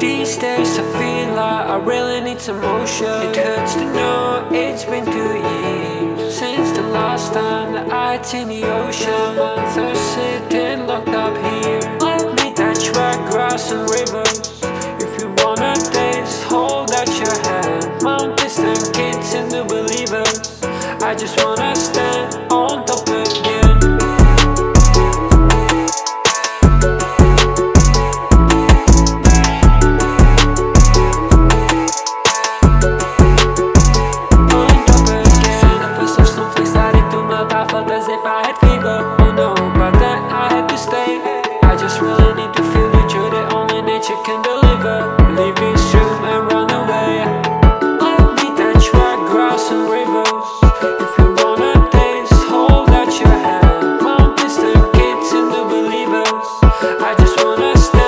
These days I feel like I really need some motion. It hurts to know it's been two years Since the last time that I'd seen the ocean. Months are sitting locked up here. Let me touch back grass and rivers. If you wanna dance, hold out your hand. Mount distant kids and the believers. I just want nigga, oh no, but that I had to stay. I just really need to feel the joy that only nature can deliver. Leave this room and run away. Let me touch my grass and rivers. If you wanna taste, hold out your hand. Mountains is the kids and the believers. I just wanna stay.